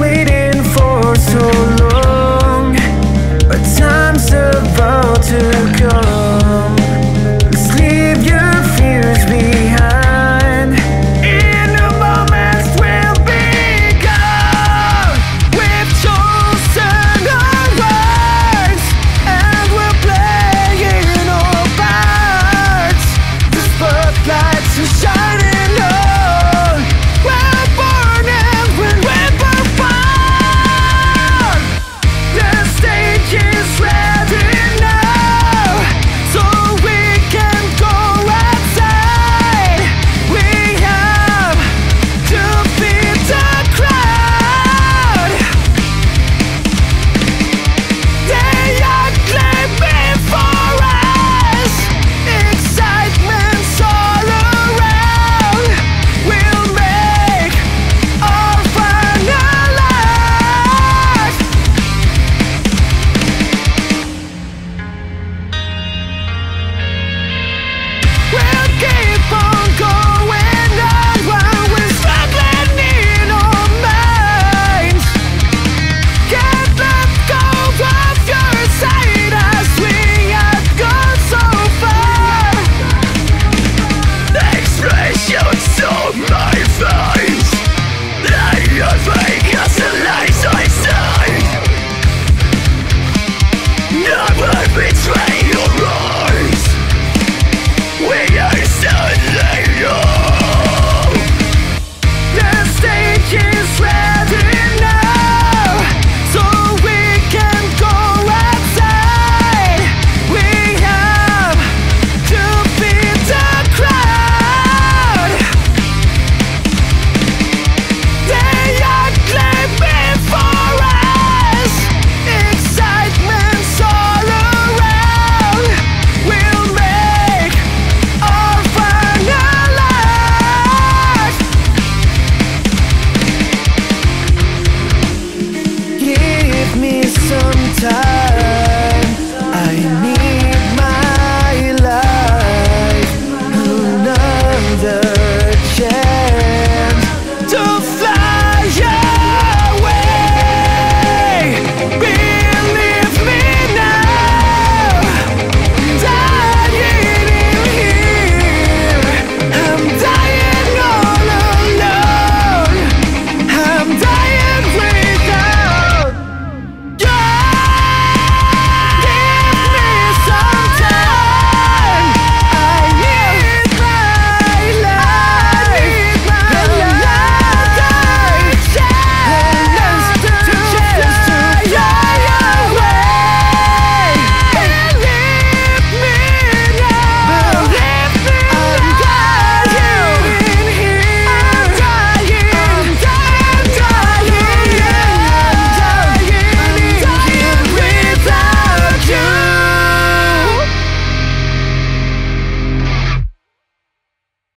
waiting myself